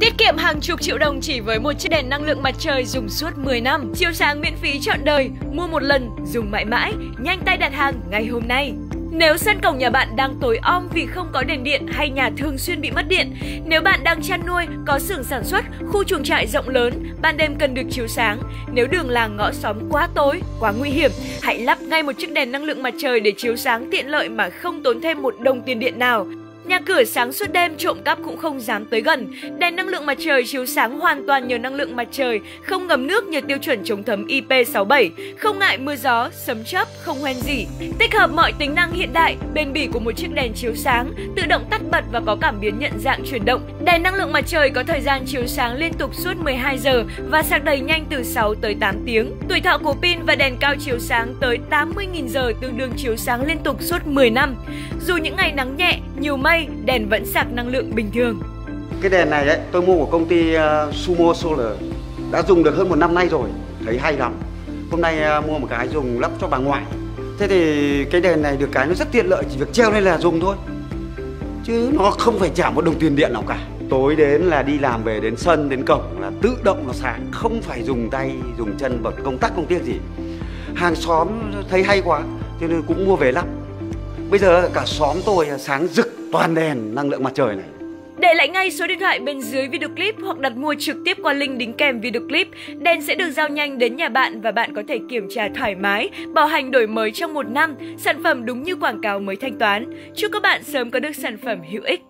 Tiết kiệm hàng chục triệu đồng chỉ với một chiếc đèn năng lượng mặt trời dùng suốt 10 năm. Chiếu sáng miễn phí trọn đời, mua một lần, dùng mãi mãi. Nhanh tay đặt hàng ngay hôm nay. Nếu sân cổng nhà bạn đang tối om vì không có đèn điện hay nhà thường xuyên bị mất điện, nếu bạn đang chăn nuôi, có xưởng sản xuất, khu chuồng trại rộng lớn, ban đêm cần được chiếu sáng, nếu đường làng ngõ xóm quá tối, quá nguy hiểm, hãy lắp ngay một chiếc đèn năng lượng mặt trời để chiếu sáng tiện lợi mà không tốn thêm một đồng tiền điện nào. Nhà cửa sáng suốt đêm trộm cắp cũng không dám tới gần. Đèn năng lượng mặt trời chiếu sáng hoàn toàn nhờ năng lượng mặt trời, không ngấm nước nhờ tiêu chuẩn chống thấm IP67, không ngại mưa gió, sấm chớp, không hoen gì. Tích hợp mọi tính năng hiện đại, bền bỉ của một chiếc đèn chiếu sáng, tự động tắt bật và có cảm biến nhận dạng chuyển động. Đèn năng lượng mặt trời có thời gian chiếu sáng liên tục suốt 12 giờ và sạc đầy nhanh từ 6 tới 8 tiếng. Tuổi thọ của pin và đèn cao chiếu sáng tới 80.000 giờ tương đương chiếu sáng liên tục suốt 10 năm. Dù những ngày nắng nhẹ, nhiều mây đèn vẫn sạc năng lượng bình thường. Cái đèn này đấy, tôi mua của công ty uh, Sumo Solar đã dùng được hơn một năm nay rồi, thấy hay lắm. Hôm nay uh, mua một cái dùng lắp cho bà ngoại. Thế thì cái đèn này được cái nó rất tiện lợi, chỉ việc treo lên là dùng thôi. Chứ nó không phải trả một đồng tiền điện nào cả. Tối đến là đi làm về đến sân, đến cổng là tự động nó sáng, không phải dùng tay, dùng chân bật công tắc công tiếc gì. Hàng xóm thấy hay quá, cho nên cũng mua về lắp. Bây giờ cả xóm tôi sáng rực toàn đèn năng lượng mặt trời này. Để lại ngay số điện thoại bên dưới video clip hoặc đặt mua trực tiếp qua link đính kèm video clip, đèn sẽ được giao nhanh đến nhà bạn và bạn có thể kiểm tra thoải mái, bảo hành đổi mới trong một năm, sản phẩm đúng như quảng cáo mới thanh toán. Chúc các bạn sớm có được sản phẩm hữu ích.